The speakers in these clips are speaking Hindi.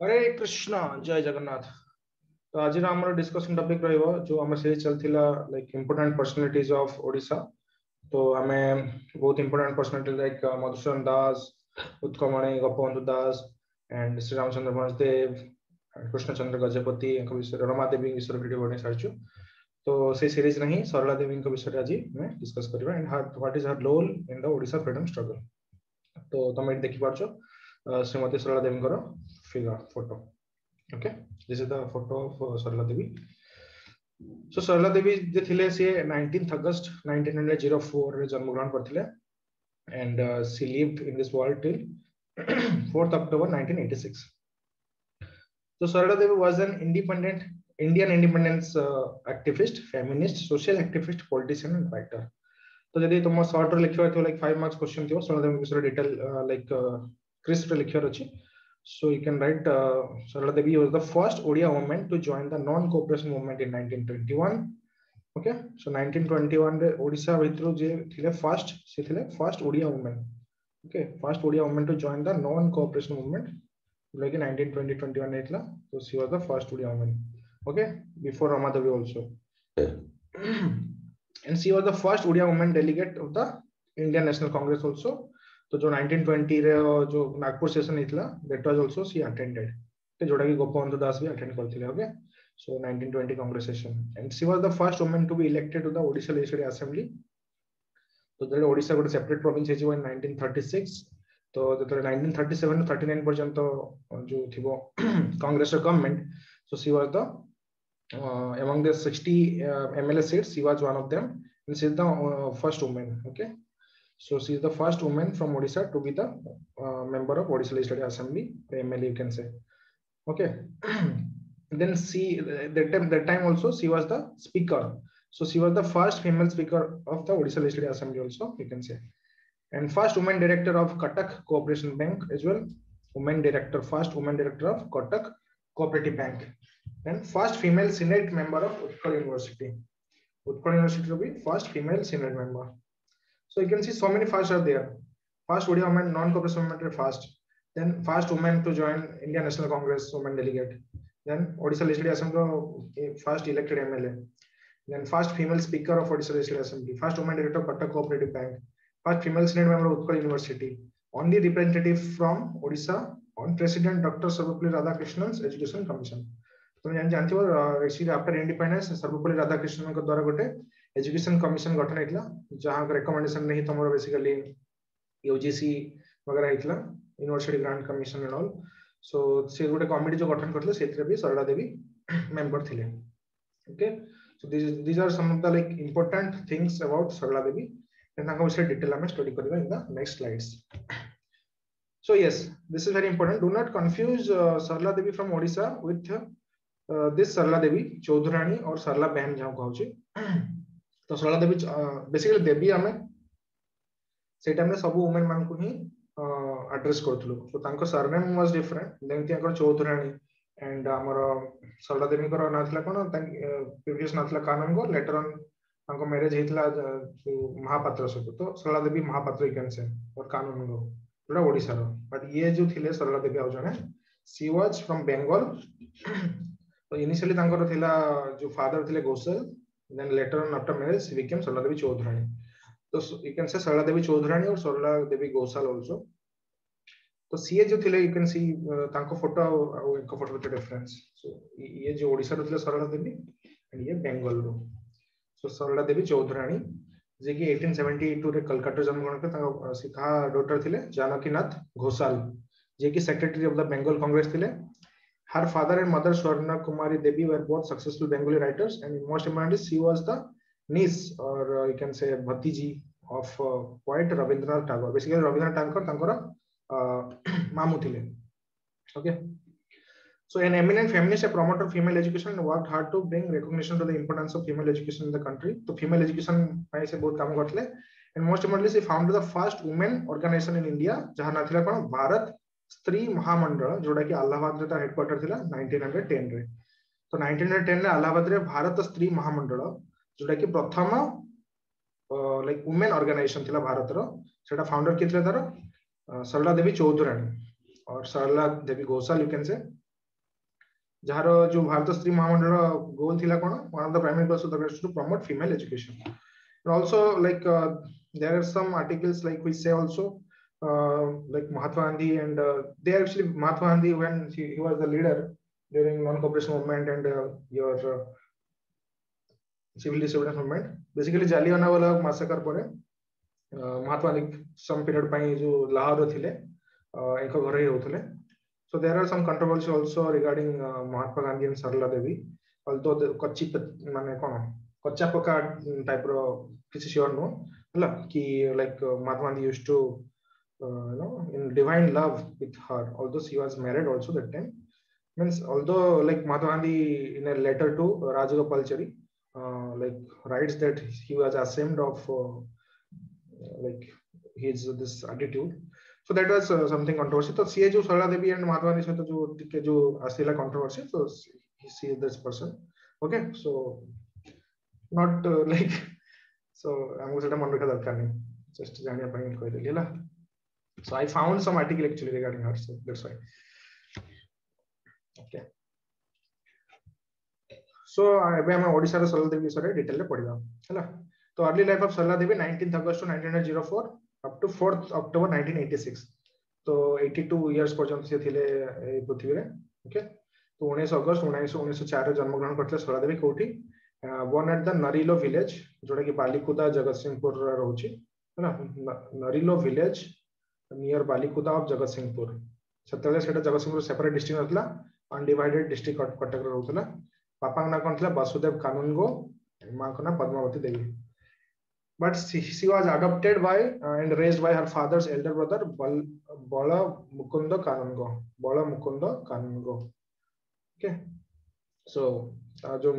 हरे कृष्ण जय जगन्नाथ तो आज आम डिस्कसन टॉपिक रहिबो जो हमर series चलथिला like important personalities of Odisha तो आमे बहुत important personality like Madhusudan Das Utkalmani Gopabandhu Das and Shri Ramachandra Mahadev Krishnachandra Gajapati विषय रमा देवी विषय वीडियो बने सारछु तो सीरीज़ नहीं सरला देवी विषय discuss role in the Odisha freedom struggle तो तुम देखि पारछो Shrimati Sarla Devi figure photo okay this is the photo of uh, sarla devi so sarla devi जे थिले से 19th अगस्त 1904 रे जन्म ग्रहण करथिले and uh, she lived in this world till 4th October 1986 so sarla devi was an independent indian independence uh, activist feminist social activist politician and writer तो जदि तुम शॉर्ट रे लिखियो तो लाइक 5 मार्क्स क्वेश्चन थियो सरला देवी विषय डिटेल लाइक क्रिस्प रे लिखियो अछि So you can write uh, Sarala Devi was the first Odia woman to join the non-cooperation movement in 1921. Okay, so 1921 रे Odisha je thile first first thile first odia Odia okay first odia Odia to join the non cooperation movement like in 1920 21 etla एटला तो she was the first Odia movement okay before Ramadevi also and she was the first odia woman delegate of the indian national congress also तो जो 1920 रे जो Nagpur session हेतला that was also she attended तो जोडा कि गोपबंधु दास भी अटेंड करथिले okay so 1920 Congress session and she was the first woman to be elected to the Odisha legislative assembly तो जेले ओडिशा गोटे सेपरेट प्रोविंस हेजिवो इन 1936 तो जेतरे 1937 टू 39 पर्यंत जो थिबो Congress government so she was the among the 60 uh, MLA seats, she was one of them, and she is the uh, first. Okay, So she is the first woman from Odisha to be the uh, member of Odisha Legislative Assembly, MLA you can say. Okay. then she that time that time also she was the speaker. So she was the first female speaker of the Odisha Legislative Assembly also you can say. And first woman director of Katak Cooperation Bank as well. Woman director, first woman director of Katak Cooperative Bank. And first female Senate member of Utkal University. Utkal University will be first female Senate member. So you can see so many firsts are there. First Odia woman, non-cooperation movement first. Then first woman to join Indian National Congress, woman delegate. Then Odisha Legislative Assembly, first elected MLA. Then first female speaker of Odisha Legislative Assembly. First woman director of Katak Cooperative Bank. First female Senate member of Utkal University. Only representative from Odisha on President Dr. Sarvapalli Radhakrishnan's Education Commission. तुम जानथिबो actually after independence Sarvepalli Radhakrishnan द्वारा गोटे एजुकेशन कमिशन गठन होता जहाँ रेकमेंडेशन नहीं तुम बेसिकली यूजीसी वगैरह होता university grant commission and all so से गोटे कमिटी जो गठन करते से भी सरला देवी मेंबर थे okay so this are some of the like important things about Sarala Devi विषय डिटेल आम स्टडी करवा in the next slides so yes this is very important. Do not confuse uh, sarla devi from odisha with uh, this sarla devi chaudhurani or jaha कहउची तो देवी बेसिकली देवी आम, से सब वुमेन मान को ही आड्रेस करूँ तो सरनेम वाज डिफरेंट जेमती चौधुराणी एंड आमर सरला देवी ना कौन प्रिवियस ना का नाम को लेटर मैरिज होता महापात्र सहित तो सरला देवी महापात्र कैन कानून ओडिसा बट ये जो थिले सरला देवी आउ जने सी वाज फ्रॉम बेंगल तो इनिशियली जो फादर थिले Ghosal then later on, after marriage she became Sarla Devi Chaudhurani. So you can say Sarla Devi Chaudhurani or Sarla Devi Gosal also. तो सीए जो थिले यू कैन सी तांको फ़ोटो और इनको फ़ोटो विथ डिफरेंस सो ये जो ओडिसा रो थिले सरला देवी एंड ये बेंगल रो सो सरला देवी चौधराणी जे कि 1872 रे कलकत्ता जन्म ग्रहण करते तांको सीधा डॉटर थिले जानकीनाथ घोषाल जे कि secretary of the Bengal Congress थिले Her father and mother, Swarna Kumari Devi, were both successful Bengali writers, and most importantly, she was the niece, or uh, you can say Bhatiji, of uh, poet Rabindranath Tagore. Basically, Rabindranath Tagore, tankara uh, mamu thile. Okay. So, an eminent feminist, a promoter of female education, and worked hard to bring recognition to the importance of female education in the country. So, female education, I say both काम करते and most importantly, she founded the first women organization in India, जहाँ ना थिला कौन भारत स्त्री महामंडल जोटा कि अलाहाबाद रे हेडक्वार्टर थिला 1910 रे तो 1910 रे अलाहाबाद रे भारत स्त्री महामंडल जोटा कि प्रथम लाइक वुमेन ऑर्गेनाइजेशन थिला भारत रो सेटा फाउंडर के थिले तार सरला देवी चौधुराणी और Sarala Devi Ghoshal you can say ଯାହାର ଯୋଉ ଭାରତ ସ୍ତ୍ରୀ ମହାମଣ୍ଡଳ ଗୋଲ ଥିଲା କଣ one of the primary goals of the organization to promote female education and also like uh, there are some articles like we say also uh, like Mahatma Gandhi and uh, they actually Mahatma Gandhi when he, he was the leader during non-cooperation movement and uh, your uh, civil disobedience movement basically Jallianwala massacre ପରେ ମହାତ୍ମା ଗାନ୍ଧୀ some period ପାଇଁ ଯୋଉ ଲାହୋର ଥିଲେ ଏକ ଘରେ ରହୁଥିଲେ So there are some controversy also regarding uh, Mahatma Gandhi and Sarla Devi. Although the कच्ची माने कौन कच्चा पका type रो किसी sure no ହେଲା कि like uh, Mahatma Gandhi used to uh, you know, in divine love with her, although she was married also that time. Means, although like Madhavandi in a letter to Rajagopalachari, uh, like writes that he was ashamed of like his this attitude. So that was uh, something controversial. So CA जो सरला देवी and माधवानी से तो जो you, a अश्लीला controversy so he see this person. Okay, so not uh, like so हमको सेटा मन रखा दरकार नहीं. Just to पाएंगे कोई दिल्ली ला. so I found some article actually regarding her so that's why okay so ଏବେ ଆମେ ଓଡିଶାର ସରଲା ଦେବୀ ବିଷୟରେ ଡିଟେଲରେ ପଢିବା ହେଲା ତ early life of Sarala Devi 19th August 1904 up to 4th October 1986 तो 82 इयर्स पर्यंत से थिले ए पृथ्वी रे ओके तो 19 अगस्त 1904 रे जन्म ग्रहण करथिले सरला देवी कोठी born at the Narilo village जोटा कि बालीकुदा जगतसिंहपुर रे रहउची हैना नरीलो विलेज नियर बालीकुदा ऑफ जगतसिंहपुर ସେତେବେଳେ ସେଟା ଜଗତସିଂହପୁର ସେପାରେଟ ଡିଷ୍ଟ୍ରିକ୍ଟ ନଥିଲା ଅନଡିଭାଇଡେଡ ଡିଷ୍ଟ୍ରିକ୍ଟ କଟକରେ ରହୁଥିଲା ବାପାଙ୍କ ନାଁ କଣ ଥିଲା ବାସୁଦେବ କାନୁନଗୋ ମାଙ୍କ ନାଁ ପଦ୍ମାବତୀ ଦେବୀ but she, she was adopted by uh, and raised by her father's elder brother Bal, Bala Mukunda Kanungo. Bala Mukunda Kanungo. Okay. So, uh, जो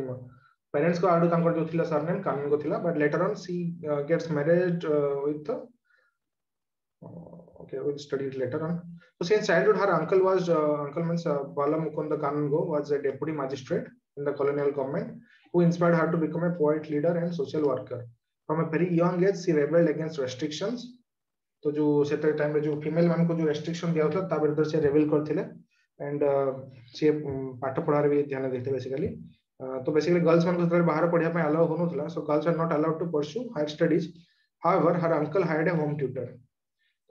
parents को आडू तांकर जो थिला सरनेम कानूनगो थिला but later on she uh, gets married uh, with the uh, okay we'll study it later on so since childhood her uncle was uh, uncle means uh, Bala Mukunda Kanungo was a deputy magistrate in the colonial government who inspired her to become a poet leader and social worker from a very young age she rebelled against restrictions तो जो सेते टाइम रे जो फीमेल मान को जो रेस्ट्रिक्शन दिया होता ता विरुद्ध से रेबेल करथिले एंड से पाठ पढ़ार भी ध्यान देते बेसिकली तो बेसिकली गर्ल्स मान को बाहर पढ़िया allow होनुथला so girls are not allowed to pursue higher studies however her uncle hired a home tutor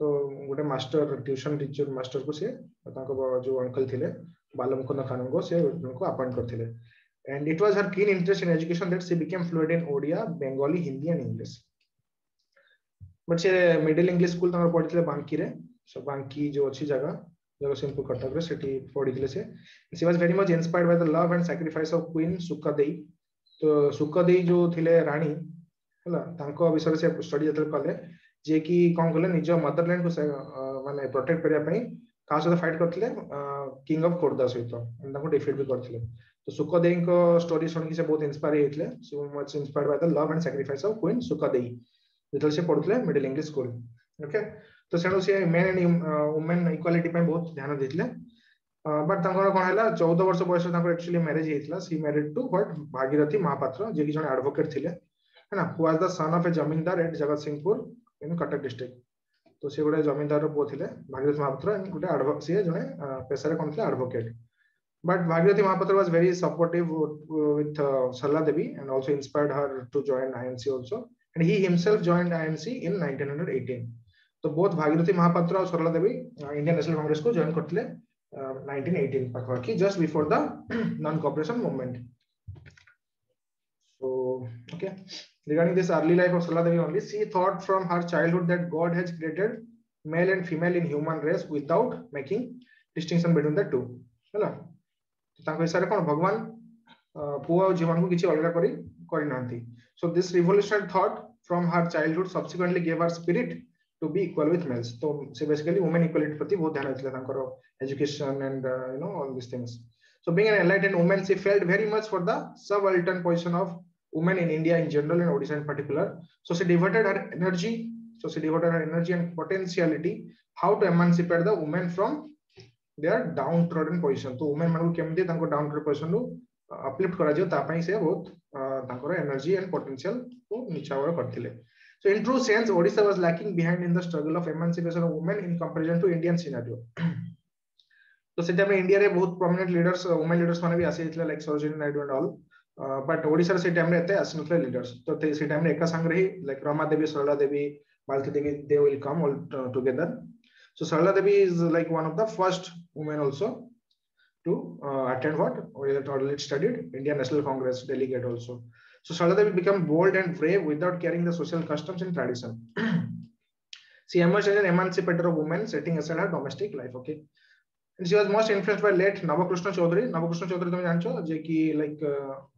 तो गोटे मास्टर ट्यूशन टीचर मास्टर को सी जो अंकल थे बालमुकुंद खान को सी अपॉइंट करते and it was her keen interest in education that she became fluent in Odia Bengali Hindi and English but से मिडिल इंग्लिश स्कूल पढ़ी थे बांकी रे सो बांकी जो अच्छी जगह जगतसिंहपुर कटक पढ़ी थे she was very much inspired by the love and sacrifice of queen Sukdei तो सुकदेई जो थे राणी है विषय से स्टडी जो कले जे कि कौन कले, निज मदरलैंड को मान प्रोटेक्ट करने का सहित फाइट करते किंग अफ खोर्धा सहित। डिफिट भी करते तो सुखदे स्टोरी शुणी से बहुत इनस्पायर होते inspire by the love and sacrifice of queen Sukhde जो पढ़ुते मिडिल इंग्लीश स्कूल ओके तो तेणु she men and women equality बहुत ध्यान देते बट कौन है चौदह वर्ष बयस एक्चुअली मैरेज होता she married to what Bhagirathi Mahapatra ji जो एडभकेट थे है the son of a zamindar at Jagatsinghpur Cuttack district तो सी गोटे जमीदार पुओ थे भागीरथ महापात्र गोटे सी जो पेशारे कौन थे advocate but Bhagirathi Mahapatra was very supportive with Sarala Devi and also inspired her to join I N C also and he himself join I N C in nine hundred eighteen तो बोथ भागीरथी महापात्र और Sarala Devi Indian National Congress को जॉन करते nineteen just before the non cooperation movement okay Regarding this early life of Sarala Devi only, she thought from her childhood that God has created male and female in human race without making distinction between the two. ହେଲା ତାଙ୍କ ହିସାବରେ କ'ଣ ଭଗବାନ ପୁଅ ଆଉ ଝିଅମାନଙ୍କୁ କିଛି ଅଲଗା କରି କରିନାହାନ୍ତି so this revolutionary thought from her childhood subsequently gave her spirit to be equal with males ତ ସେ ବେସିକାଲି ୱମେନ୍ ଇକ୍ୱାଲିଟି ପ୍ରତି ବହୁତ ଧ୍ୟାନ ଦେଇଥିଲେ ତାଙ୍କର education and you know all this things So being an enlightened woman, she felt very much for the subaltern position of women in India in general and Odisha in particular. So she devoted her energy, so she devoted her energy and potentiality how to emancipate the women from their downtrodden position. So women manku kemti tanko downtrodden position lu uplift करा जाओ तापाई से बहुत तांकोर एनर्जी एंड पोटेंशियल को निचावर करथिले so in true sense odisha was lacking behind in the struggle of emancipation of women in comparison to indian scenario तो so, से इंडिया रे बहुत प्रोमिनेंट लीडर्स वुमेन लीडर्स माने भी आसी like Sarojini Naidu and all but Odisha से टाइम रे एते आसी नथले लीडर्स तो से टाइम रे एका संग रही like Rama Devi Sarala Devi Malati Devi they will come all together sarala devi is like one of the first women also to uh, attend what we had already studied indian national congress delegate also so sarala devi became bold and brave without carrying the social customs and tradition she emerged as an emancipator of women setting aside her domestic life okay she was most influenced by late Navakrishna Chaudhary. Navakrishna Chaudhary তুমি জানছো যে কি লাইক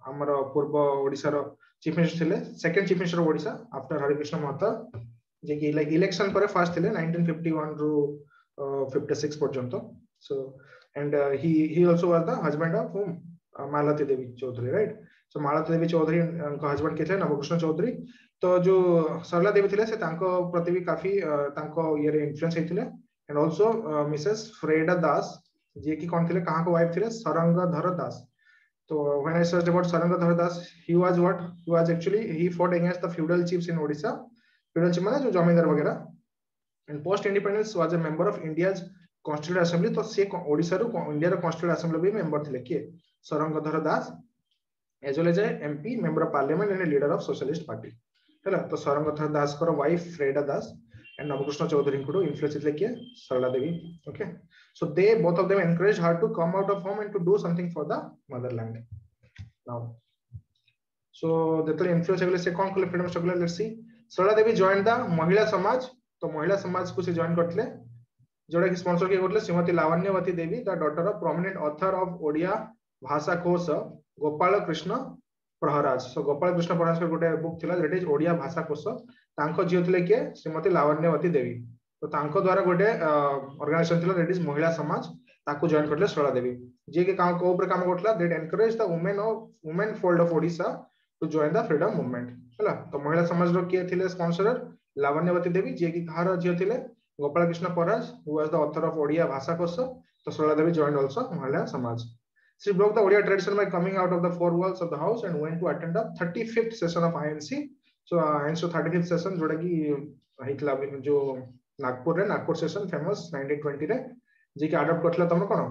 আমার পূর্ব ওড়িশার চিফ মিনিস্টার ଥିଲେ second chief minister of Odisha after Harekrushna Mahatab যে কি লাইক ইলেকশন পরে ফার্স্ট ଥିଲେ 1951 রু 56 পর্যন্ত so and uh, he he also was the husband of whom uh, Malati Devi Chaudhary right so Malati Devi Chaudhary उनका husband किए थे नवकृष्ण चौधरी तो जो सरला देवी ଥିଲେ से तांको प्रति भी काफी तांको ये रे influence हेतिले and also Mrs Freda Das जे की कौन थे कहाँ वाइफ थे सरंगधर दास तो when I search about Sarangadhar Das he was what he was actually he fought against the feudal chiefs in Odisha feudal chief माने जो जमींदार वगैरह। And post independence was a member of India's constituent assembly तो से ओडिशा रो इंडिया रो कॉन्स्टिट्यूट असेंबली भी मेंबर थे किए? Sarangadhar Das as well as MP member of parliament and leader of socialist party हैला तो सरंगधर दास को wife Freda Das and Namakrishna Chaudhary could influence it like yeah, Sarala Devi. Okay. So they both of them encouraged her to come out of home and to do something for the motherland. Now, so the influence अगले से कौन freedom struggle let's see. Sarala Devi joined the महिला समाज तो महिला समाज को से जॉइन करतले जोड़ा कि स्पॉन्सर के करतले Shrimati Lavanyavati Devi the daughter of prominent author of Odia Bhasha Kosh Gopal Krishna Praharaj सो गोपाल कृष्ण प्रहराज का गोटे बुक थिला दैट इज़ ओडिया भाषा कोश तांको झियो थिले के श्रीमती लावण्यवती देवी तो द्वारा गोटे ऑर्गेनाइजेशन थिला दैट इज़ महिला समाज ताको जॉइन करले सरला देवी जे के काम को ऊपर काम Kartala that encourage the women of fold of Odisha to join the freedom movement हला तो महिला समाज रो के थिले स्पॉन्सरर लावण्यवती देवी जे कहार झियो थिले Gopal Krishna Praharaj who was the author of Odia Bhasha Kosh तो सरला देवी जॉइंड आल्सो महिला समाज She broke the Odia tradition by coming out of the four walls of the house and went to attend the 35th session of INC. So INC 35th session, जोड़ा कि हितला जो नागपुर रे नागपुर सेशन फ़ेमस 1920 रे। जे कि अडॉप्ट करथला तमरो कोन?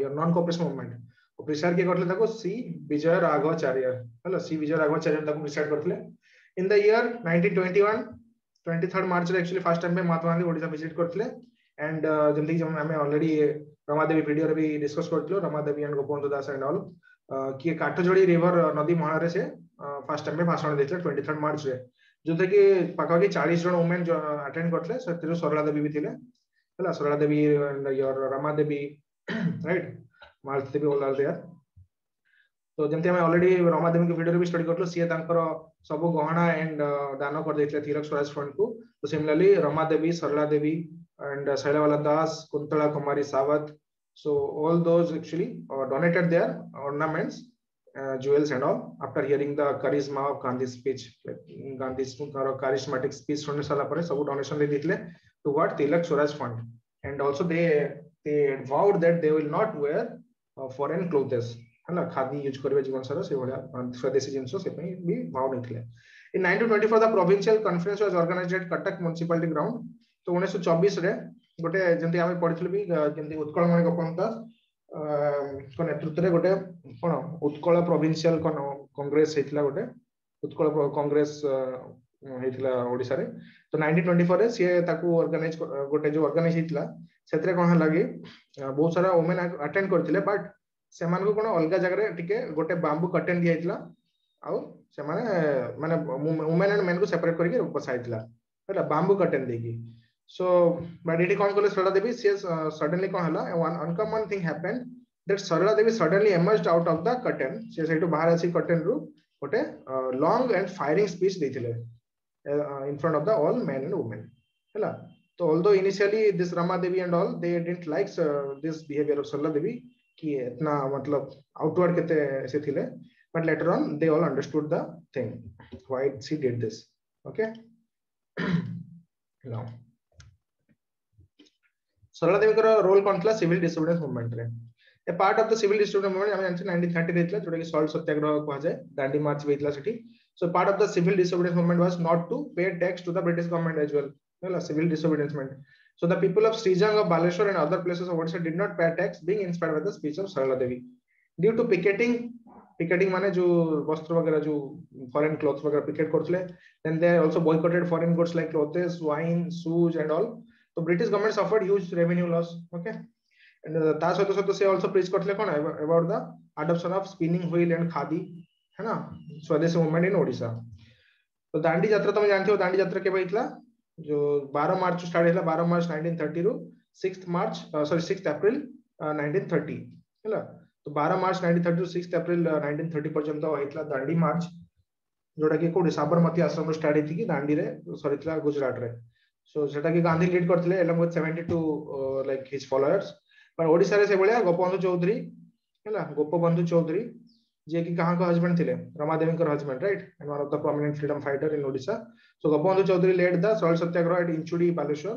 Your non cooperation movement preside के करथले ताको सी विजय राघवाचार्य। हेलो सी विजय राघवाचार्य ताको प्रिसाइड करथले इन द ईयर 1921 23 मार्च रे एक्चुअली फ़र्स्ट टाइम पे महात्मा गांधी ओडिशा विज़िट करथले एंड जेमति कि हमें ऑलरेडी रमादेवी वीडियो रे भी discuss करथिलो Ramadevi and Gopabandhu Das and all कि काठजोड़ी रिवर नदी महारे से। फ़र्स्ट टाइम में भाषण देथिले 23 मार्च रे जोथे कि पाखापाखि 40 जन वुमेन अटेंड करथिले सेतिरो सरला देवी भी थिले हला Sarala Devi and your Ramadevi right Malati Devi all are there तो जेमति हमें ऑलरेडी रमादेवी के वीडियो भी स्टडी करथिलो सिए तांकर सब गहना एंड दान कर देथिले तिलक स्वराज फंड को। तो similarly Sarala Devi and uh, Shailavala Das, Kuntala Kumari Sawat. So all those actually uh, donated their ornaments, uh, jewels and all after hearing the charisma of Gandhi's speech. Like Gandhi's charismatic speech सुनने साला परे सब donation दे दिले to what Tilak Swaraj Fund. And also they they vowed that they will not wear uh, foreign clothes. ହେଲା ଖାଦି ୟୁଜ କରିବେ ଜୀବନ ସାରା ସେଇଭଳିଆ ସ୍ୱଦେଶୀ ଜିନିଷ ସେ ପାଇଁ ବି ଭାଉ ନେଇଥିଲେ in 1924 the provincial conference was organized at Cuttack municipality ground तो उन्नीस चौबीस रे गोटे जमी आम पढ़ी भी जमी उत्कलमणि गोपन्त नेतृत्व में गोटे कौन उत्कल प्रोविंशियल कांग्रेस होता गोटे उत्कल कांग्रेस होता ओडिशा रे तो 1924 रे सी ऑर्गेनाइज गोटे जो ऑर्गेनाइज होता से कौन है बहुत सारा वुमेन अटेंड करते बट से कौन अलग जगह गोटे बांबू कर्टेन दिया आउ से माने वुमेन एंड मेन को सेपरेट करके बसाइला है बांबू so but सो बाइडी कौन कले सरला देवी सी सडनली कौन है uncommon thing happen that Sarala Devi suddenly emerge out of the curtain she से बाहर आस कटेन रु गोटे long and fiery speech they in front of the all and women है तो although initially this Rama Devi and all they did like this behaviour of Sarala Devi कि इतना मतलब आउटवर्ड के लिए but later on they all understood the thing why she did this okay now Sarala Devi role कौन था सिविल डिसोबिडियंस मूवमेंट रे a part of the civil disobedience movement हम जानछे 1930 रे जोटा कि सॉल्ट सत्याग्रह कहा जाए दांडी मार्च भी हेतला सेठी so part of the civil disobedience movement was not to pay tax to the British government as well हैला civil disobedience movement So the people of Srijang of Baleshwar and other places of Odisha did not pay tax, being inspired by the speech of Sarala Devi. Due to picketing, picketing माने जो वस्त्र वगैरह जो foreign clothes वगैरह picket करते then they also boycotted foreign goods like clothes, wine, shoes and all. तो British government suffered huge revenue loss okay And uh, सहित what so say also preach करते कौन about the adoption of spinning wheel and khadi है ना स्वदेश मूवमेंट इन ओडिशा तो दांडी यात्रा तो तुम जानते हो दांडी यात्रा के भाई जो 12 मार्च स्टार्ट हैला 12 मार्च 1930 रु 6th मार्च सॉरी 6th अप्रैल 1930 हैला तो 12 मार्च 1930 रु 6th अप्रैल 1930 पर्यंत होइतला दांडी मार्च जोडा के कोडी साबरमती आश्रम स्टार्ट हेती की दांडी रे सॉरी तला गुजरात रे। সো সেটাকে Gandhi lead করଥିଲେ along with seventy two like his followers but ওড়িশারে সেভাবে গোপবন্ধু চৌধুরী ହେଲା ଗୋପବନ୍ଧୁ ଚୌଧୁରୀ ଯିଏକି କାହାଙ୍କ ହଜବେଣ୍ଡ ଥିଲେ ରମାଦେବୀଙ୍କର husband right and one of the prominent freedom fighter in Odisha so Gopabandhu Chaudhuri led the salt Satyagraha at Inchudi Baleswar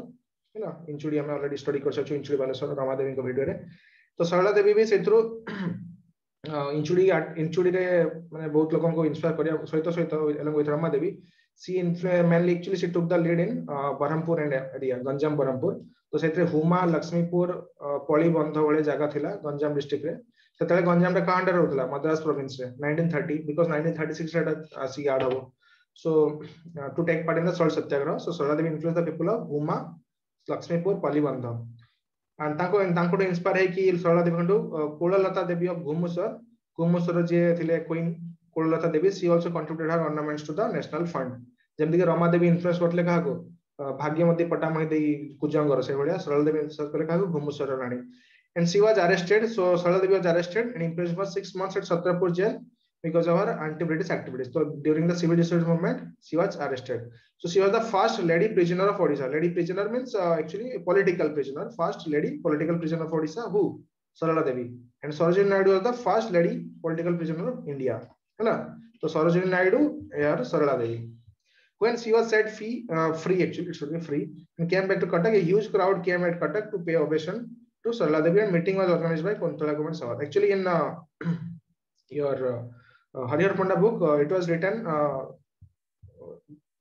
ହେଲା ଇଞ୍ଚୁଡ଼ି ଆମେ ଅଲରେଡି ଷ୍ଟଡି କରିସାରିଛୁ ଇଞ୍ଚୁଡ଼ି ବାଲେଶ୍ୱର ରମାଦେବୀଙ୍କ ଭିଡିଓରେ ତ ସରଳା ଦେବୀ ବି ସେଥିରୁ ଇଞ୍ଚୁଡ଼ି ଇଞ୍ଚୁଡ଼ିରେ ମାନେ ବହୁତ ଲୋକଙ୍କୁ ଇନ୍ସପାୟାର କରିବା ସହିତ ସହିତ along with Ramadevi she mainly actually she took the lead in uh, Barhampur and area Ganjam Barhampur तो ସେଥିରେ ହୁମା ଲକ୍ଷ୍ମୀପୁର ପଳି ବନ୍ଧ ଭଳି ଜାଗା ଥିଲା ଗଞ୍ଜାମ ଡିଷ୍ଟ୍ରିକ୍ଟ ରେ ସେତେବେଳେ ଗଞ୍ଜାମଟା କାହା ଅଣ୍ଡର ରହୁଥିଲା ମଦ୍ରାସ ପ୍ରୋଭିନ୍ସ ରେ 1930 ବିକଜ 1936 ରେ ଆସିକି ଆଡ ହବ so to take part in the salt Satyagraha so Saraladevi influence the people of Huma Lakshmipur Palibandh and ତାଙ୍କୁ ତାଙ୍କଠୁ ଇନ୍ସପାୟାର ହେଇକି ସରଳାଦେବୀଙ୍କଠୁ କୁଳଲତା ଦେବୀ ଅଫ ଘୁମୁସର ଘୁମୁସର ଯିଏ ଥିଲେ queen Kulalata Devi she also contributed her ornaments to the national fund ଯେମିତିକି ରମାଦେବୀ ଇନଫ୍ଲୁଏନ୍ସ କରିଥିଲେ କାହାକୁ ଭାଗ୍ୟମତୀ ପଟ୍ଟାମହି ଦେଇ କୁଜଙ୍ଗର ସେଇଭଳିଆ ସରଳଦେବୀ ଇନଫ୍ଲୁଏନ୍ସ କଲେ କାହାକୁ ଘୁମୁସର ରାଣୀ and she was arrested. So Saradavi was arrested and imprisoned for six months at Satrapur jail because of her anti-British activities. So during the civil disobedience movement, she was arrested. So she was the first lady prisoner of Odisha. Lady prisoner means uh, actually a political prisoner. First lady political prisoner of Odisha. Who? Sarala Devi. And Sarojini Naidu was the first lady political prisoner of India. Hello. So Sarojini Naidu here Sarala Devi. When she was set free, uh, free actually it should be free, and came back to Cuttack, a huge crowd came at Cuttack to pay ovation to Sarla Devi and meeting was organized by Kuntala Kumar Sawat. Actually, in uh, your uh, uh, Harihar Panda book, uh, it was written uh,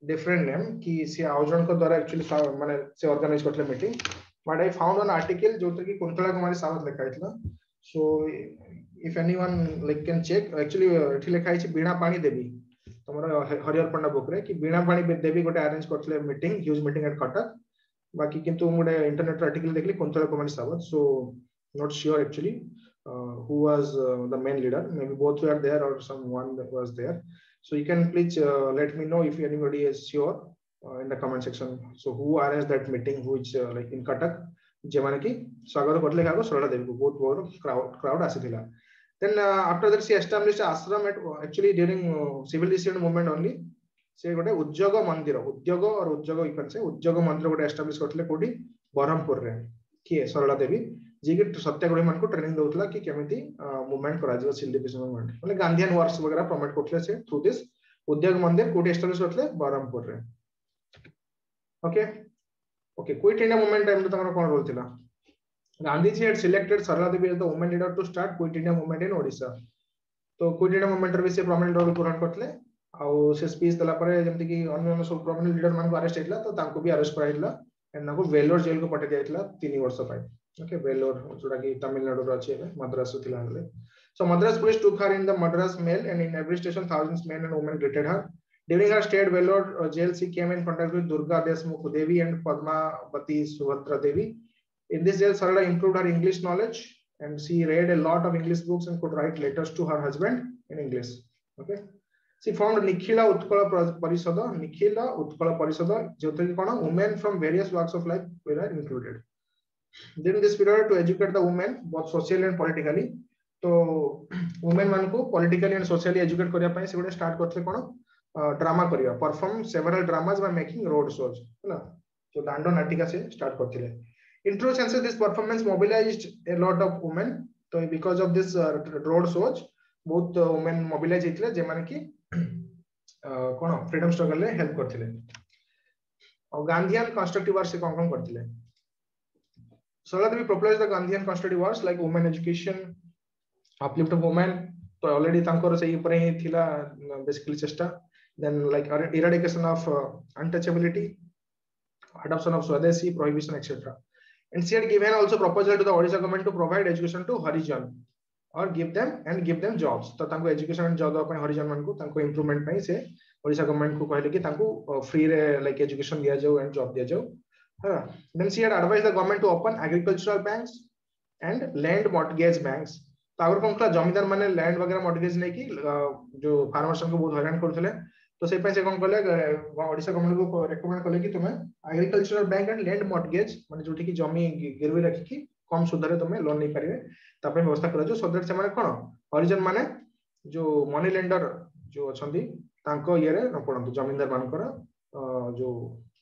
different name कि से आयोजन को द्वारा actually माने से organize करते meeting. But I found an article जो कि कुंतला कुमारी सावत लिखा था. So if anyone like can check actually ଏଠି ଲେଖା ହେଇଛି ବୀଣା ପାଣି ଦେବୀ ତମର ହରିହର ପଣ୍ଡା ବୁକ୍ ରେ କି ବୀଣା ପାଣି ଦେବୀ ଗୋଟେ ଆରେଞ୍ଜ କରିଥିଲେ meeting huge meeting at Cuttack ବାକି କିନ୍ତୁ ମୁଁ ଗୋଟେ ଇଣ୍ଟରନେଟ୍ ଆର୍ଟିକଲ ଦେଖିଲି Kuntala Kumar Sabat so not sure actually uh, who was uh, the main leader maybe both were there or someone that was there so you can please uh, let me know if anybody is sure uh, in the comment section so who arranged that meeting which uh, like in katak ଯେମାନେ କି ସ୍ୱାଗତ କରିଥିଲେ କାହାକୁ ସରଳା ଦେବୀକୁ ବହୁତ ବଡ଼ କ୍ରାଉଡ ଆସିଥିଲା then uh, after that she established ashram at actually during uh, civil disobedience movement only ସେ ଗୋଟେ ଉଦ୍ୟୋଗ ମନ୍ଦିର ଉଦ୍ୟୋଗ और ଉଦ୍ୟୋଗ you can say ଉଦ୍ୟୋଗ ମନ୍ଦିର ଗୋଟେ ଏଷ୍ଟାବ୍ଲିଶ କରିଥିଲେ କୋଉଠି ବ୍ରହ୍ମପୁରରେ କିଏ ସରଳା ଦେବୀ ଯିଏକି ସତ୍ୟାଗ୍ରହୀ ମାନଙ୍କୁ ଟ୍ରେନିଂ ଦଉଥିଲା କି କେମିତି ମୁଭମେଣ୍ଟ କରାଯିବ ସିଲିଫିକେସନ ମୁଭମେଣ୍ଟ ମାନେ ଗାନ୍ଧିଆନ ୱାର୍କସ ବଗେରା ପ୍ରମୋଟ କରୁଥିଲେ ସେ ଥ୍ରୁ ଦିସ୍ ଉଦ୍ୟୋଗ ମନ୍ଦିର କୋଉଠି ଏଷ୍ଟାବ୍ଲିଶ କରିଥିଲେ ବ୍ରହ୍ମପୁରରେ okay okay quit India movement ଟାଇମରେ ତାଙ୍କର କଣ ରୋଲ ଥିଲା Gandhiji had selected Sarala Devi as the woman leader to start Quit India movement in Odisha. ତ Quit India movement ରେ ବି ସେ prominent role ଗ୍ରହଣ କରିଥିଲେ ଆଉ ସେ ସ୍ପିଚ୍ ଦେଲା ପରେ ଯେମିତି କି ଅନ୍ୟ ସବୁ prominent leader ମାନଙ୍କୁ arrest ହେଇଥିଲା ତ ତାଙ୍କୁ ବି arrest କରାଯାଇଥିଲା and ତାଙ୍କୁ Vellore jail କୁ ପଠାଇ ଦିଆଯାଇଥିଲା ତିନି ବର୍ଷ ପାଇଁ okay Vellore ଯୋଉଟା କି ତାମିଲନାଡୁରେ ଅଛି ଏବେ ମାଦ୍ରାସ ଥିଲା ବେଳେ so Madras police took her in the Madras mail and in every station thousands men and women greeted her during her stay at Vellore uh, jail she came in contact with Durga Deshmukh Devi and Padmavati Subhadra Devi In this year, Sarada improved her English knowledge and she read a lot of English books and could write letters to her husband in English. Okay. She formed Nikhila Utkala parishad Nikhila Utkala ki Jyotirkana, women from various walks of life were included. During this period, to educate the women, both socially and politically, तो वुमेन मान को पॉलिटिकली एंड सोशली एजुकेट करिया पई से गुडे स्टार्ट करथले कोन ड्रामा करिया perform several dramas by making road shows हला तो दांडो नाटिका से स्टार्ट करथिले in true sense this performance mobilized a lot of women तो because of this uh, road shows ବହୁତ women mobilize ହେଇଥିଲେ ଯେମାନେ କି କଣ ଫ୍ରିଡମ ଷ୍ଟ୍ରଗଲ ରେ ହେଲ୍ପ କରିଥିଲେ ଆଉ ଗାନ୍ଧିଆନ କନଷ୍ଟ୍ରକ୍ଟିଭ ୱାର୍କ ସେ କଣ କଣ କରିଥିଲେ Saraladevi propose the Gandhian constructive works like women education uplift of women ତ ଅଲରେଡି ତାଙ୍କର ସେଇ ଉପରେ ହିଁ ଥିଲା ବେସିକାଲି ଚେଷ୍ଟା then like eradication of untouchability adoption of Swadeshi, prohibition, etc. NCERT given also proposal to the Odisha government to provide education to Harijan or give them and give them jobs. तो तांको education and job अपने Harijan man. को तांको improvement पाई से Odisha government को कहले ki तांको free रे like education diya jao and job diya jao ha then she had advised the government to open agricultural banks and land mortgage banks. ta agar kon kala zamindar mane land wagera mortgage nei ki jo farmers ko bahut hairan करते थे तो से से कौन कले ओडिशा गवर्नमेंट को रेकमेंड कले कि तुम agricultural bank and land mortgage माने जोठी की जमी गिरवी रखी कि कम सुधरे तुम लोन नहीं पारे तापे व्यवस्था करा जो सो दैट से माने कोन हरिजन माने जो मनी लेंडर जो अछंती तांको ये रे न पडंतु जमींदार मानकर जो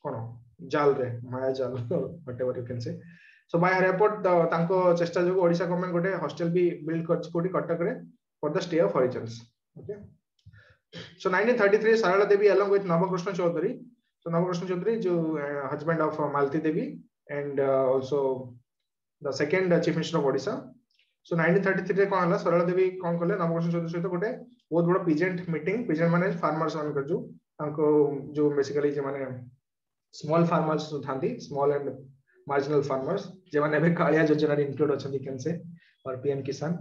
कोन जाल रे माया जाल whatever you can say so by her effort तांको चेष्टा जो ओडिशा गवर्नमेंट गोटे हॉस्टल भी बिल्ड कर कोटी Cuttack So 1933, Sarala Devi along with Namakrishna Chaudhary. So Namakrishna Chaudhary, jo, uh, husband of uh, Malti Devi and uh, also the second uh, chief minister of Odisha. So 1933 कौन हला सरला देवी कौन कले नामकृष्ण चौधरी सहित गोटे बहुत बड़ा पिजेंट मीटिंग पिजेंट माने फार्मर्स मान जो जो बेसिकली जे माने स्मॉल फार्मर्स थांती स्मॉल एंड मार्जिनल फार्मर्स जे माने कालिया योजना रे इंक्लूड कैन से और PM Kisan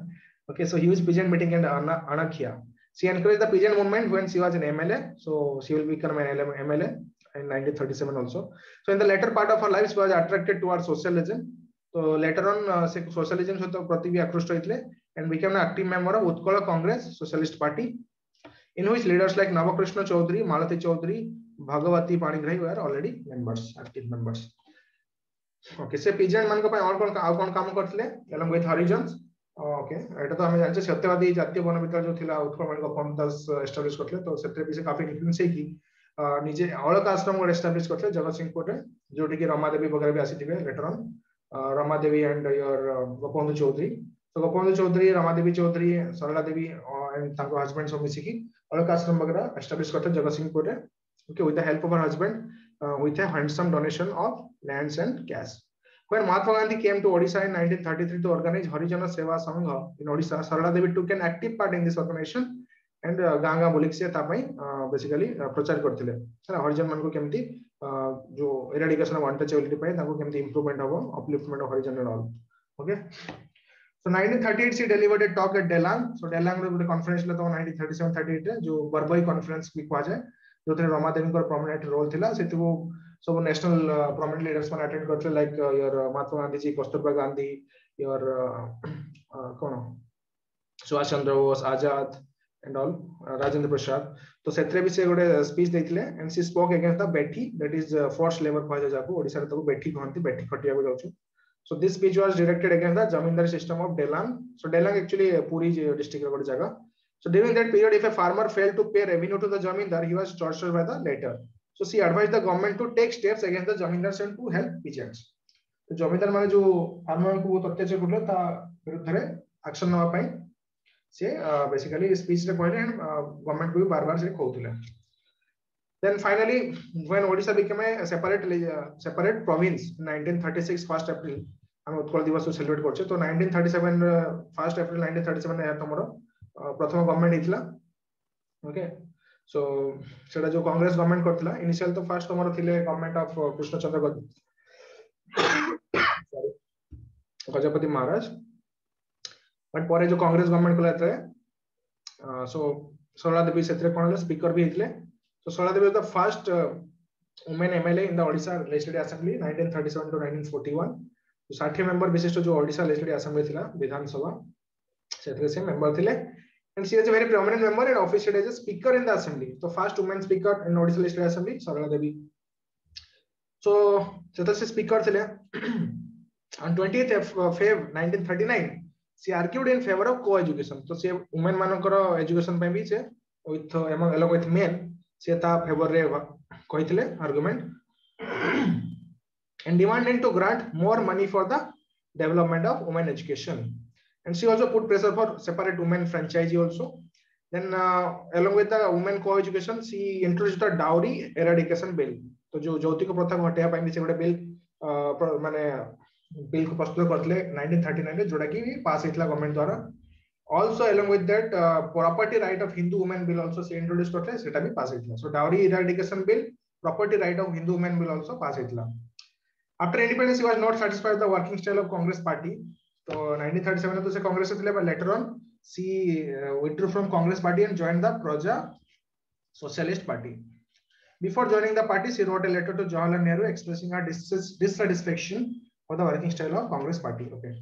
okay so huge peasant meeting and Anakhia She encouraged the pigeon movement when she was an MLA. So she will become an MLA in 1937 also. So in the later part of her life, she was attracted towards socialism. So later on, uh, socialism प्रति भी आकृष्ट होते and became an active member of utkal Congress Socialist Party, in which leaders like Navakrishna Chaudhary, Malati Chaudhary, Bhagavati Panigrahi were already members, active members. Okay, so peasant मान को पाए और कौन आउ कौन काम करते हैं? along with horizons. ओके एटा तो हमें जानचे सत्यवादी जातीय वन विद्यालय जो थिला उत्कल मानिक फॉर्म दास एस्टैब्लिश करले तो सेते भी से काफ़ी इन्फ्लुएंस है कि निजे अलग आश्रम को एस्टैब्लिश करले जगत सिंहपुर रे जोटी कि रमा देवी वगैरह भी आसीथिबे later on Rama Devi and your Gopabandhu Choudhury तो गोपबंधु चौधरी रमा देवी चौधरी सरला देवी एंड तांको हस्बैंड सब मिसी की अलग आश्रम वगैरह एस्टैब्लिश करते जगत सिंहपुर रे okay with the help of Her husband with a handsome donation of lands and cash When Mahatma Gandhi came to Odisha in 1933 to organize Harijana Seva Sangha in Odisha, Sarala Devi took an active part in this organization and ଗାଁ ଗାଁ ବୁଲିକି ସେ ତା ପାଇଁ ବେସିକାଲି ପ୍ରଚାର କରିଥିଲେ ହେଲା ହରିଜନ ମାନଙ୍କୁ କେମିତି ଯୋଉ ଏରାଡିକେସନ ଅଫ ଅନଟଚେବିଲିଟି ପାଇଁ ତାଙ୍କୁ କେମିତି ଇମ୍ପ୍ରୁଭମେଣ୍ଟ ହବ upliftment of Harijan and all okay So 1938 she delivered a talk at Delang. So Delang ରେ ଗୋଟେ କନଫରେନ୍ସ ହେଲା ତ 1937 38 ରେ ଯୋଉ ବରବଇ କନଫରେନ୍ସ ବି କୁହାଯାଏ ଯୋଉଥିରେ ରମା ଦେବୀଙ୍କର ପ୍ରମିନେଣ୍ଟ ରୋଲ ଥିଲା ସେଥିରୁ uh, uh, uh, Rajendra Prasad तो सेत्रे भी से गोटे speech देथिले and she spoke against the बेठी दैट इज़ फोर्स लेबर कहजा जाको ओडिसा रे तको बेठी कहंती बेठी खटिया को जाउछु so this speech was directed against the zamindar system of delang so delang actually puri district ro gote jaga so during that period if a farmer failed to pay revenue to the zamindar he was tortured by the latter So she advised the government to take steps against the zamindars and to help peasants. तो फार्मर को बहुत अत्याचार करले ता विरुद्ध रे एक्शन नवा पई से बेसिकली स्पीच रे कहले एंड गवर्नमेंट को भी बार-बार से कहउतले then finally when odisha became a separate separate province in 1936 1st april Utkal दिवस को सेलिब्रेट करछे तो 1937 1st april 1937 रे तमरो प्रथम गवर्नमेंट हितला ओके सो सेटा जो कांग्रेस गवर्नमेंट करथिला इनिशियल तो फ़र्स्ट तमरो थिले government of Krishnachandra Gajapati Maharaj but परे जो कांग्रेस गवर्नमेंट कला थे सो सरला देवी सेत्रे कोन स्पीकर भी हितले so Sarala Devi the first women MLA in the Odisha legislative assembly 1937 to 1941 तो 60 मेंबर विशिष्ट जो ओडिशा लेजिस्लेटिव असेंबली थिला विधानसभा से मेंबर थिले and she was a very prominent member and officiated as a speaker in the assembly. So first woman speaker in Odisha Legislative Assembly, Sarala Devi. So ଯେତେବେଳେ ସେ ସ୍ପିକର ଥିଲେ on 20th of Feb 1939 she argued in favor of co-education. ତ ସେ women ମାନଙ୍କର education ପାଇଁ ବି ସେ with among along with men ସେ ତା favor ରେ କହିଥିଲେ argument and demanded to grant more money for the development of women education. and she also put pressure for separate women franchise also then uh, along with the women co-education she introduced the dowry eradication bill तो जो ଯୌତିକ ପ୍ରଥା ଘଟେଇବା ପାଇଁ ବି ସେ ଗୋଟେ ବିଲ୍ ମାନେ ବିଲ୍ କୁ ପ୍ରସ୍ତୁତ କରିଥିଲେ 1939 ରେ ଯୋଉଟା କି ପାସ୍ ହେଇଥିଲା ଗଭର୍ଣ୍ଣମେଣ୍ଟ ଦ୍ୱାରା also along with that uh, property right of hindu women bill also ସେ introduce କରିଥିଲେ ସେଟା ବି ପାସ୍ ହେଇଥିଲା so dowry eradication bill property right of Hindu women will also pass itla. After independence, he was not satisfied with the working style of Congress party. तो 1937 में तो उसे कांग्रेस से थे पर later on she withdrew from Congress party and join the Praja socialist party before joining the party she wrote a letter to Jawaharlal Nehru expressing her dissatisfaction for the working style of Congress party okay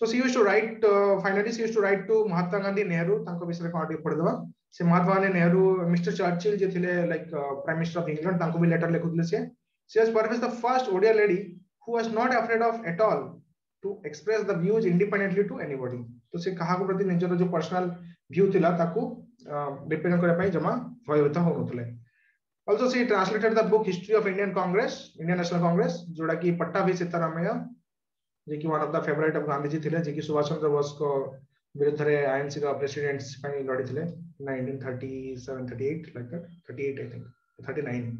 so she used to write finally she used to write to Mahatma Gandhi Nehru तांको बिषय कोन टिप पढ़ दबा से महात्मा गांधी नेहरू मिस्टर चर्चिल जे थिले like prime minister of England तांको भी लेटर लिखुले से। She has परफेस the first Odia lady who was not afraid of at all to express the views independently to anybody तो से कहा को प्रति निजर जो पर्सनल व्यू थिला ताको रिप्रेजेंट करबा पई जमा भयभीत हो नथले also she translated the book history of indian congress indian national congress जोड़ा कि पट्टाभी सीतारामैया जे कि one of the favourite of Gandhi ji थिले जे कि सुभाष चंद्र बोस को विरुद्ध रे आईएनसी का प्रेसिडेंट्स ପାଇଁ ଲଢି ଥିଲେ 1937 38 like that 38 i think 39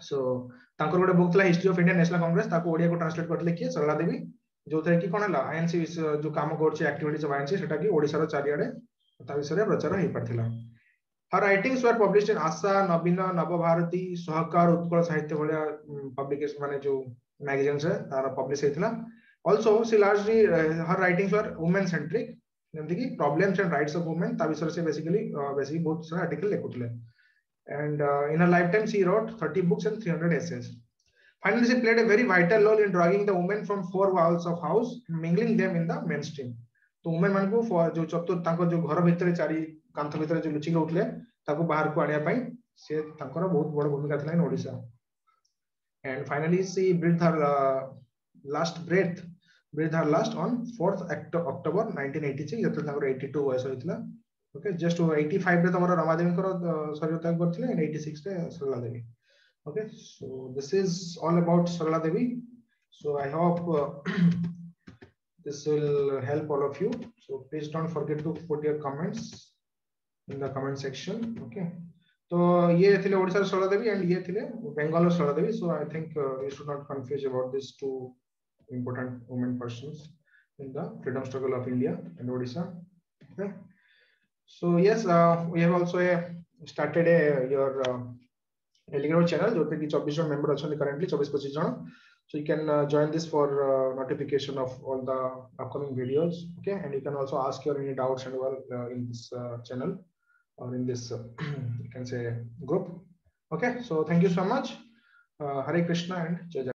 so ତାଙ୍କର ଗୋଟେ ବୁକ୍ ଥିଲା history of Indian national Congress ତାକୁ ଓଡିଆକୁ ଟ୍ରାନ୍ସଲେଟ କରିଥିଲେ କିଏ ସରଳା ଦେବୀ ଯୋଉଥିରେ କି କଣ ହେଲା ଆଇଏନସି ଯୋଉ କାମ କରୁଛି ଆକ୍ଟିଭିଟିଜ ଅଫ ଆଇଏନସି ସେଟା କି ଓଡିଶାର ଚାରିଆଡେ ତା ବିଷୟରେ ପ୍ରଚାର ହେଇପାରିଥିଲା Her writings were published in Asa, Nabina, Navabharati, Sahakar, Utkal Sahitya भलिया publication माने जो magazines है तारा publish ହେଇଥିଲା also she largely uh, her writings were women centric ଯେମିତି କି problems and rights of women ତା ବିଷୟରେ ସେ basically uh, basically ବହୁତ ସାରା article ଲେଖୁଥିଲେ And uh, in her lifetime, she wrote 30 books and 300 essays. Finally, she played a very vital role in dragging the women from four walls of house, mingling them in the mainstream. तो women मान को जो चतुर ताको जो घर भितर चारि कांथ भितर जो लुचिक उठले ताको बाहर को आनिया पई से ताकर बहुत बड़ भूमिका थला in Odisha and finally she breath her last breath breath her last on 4th October 1986 जत ताकर 82 वयस होइतला ओके जस्ट 85 रे तमरो रमादेवी को शरीर त्याग करथिले 86 रे Sarala Devi okay so this is all about Sarala Devi so I hope this will help all of you so please don't forget to put your comments in the comment section okay तो ये थिले ओडिसा रे सरला देवी एंड ये थिले बंगाल रे Sarala Devi so I think you should not confuse about this two important women persons in the freedom struggle of india and odisha, okay? So yes, uh, we have also uh, started a, your uh, Telegram channel, which 24 members currently 24 jana. So you can uh, join this for uh, notification of all the upcoming videos. Okay, and you can also ask your any doubts and all in this channel or in this you can say group. Okay, so thank you so much. Hari Krishna and Jai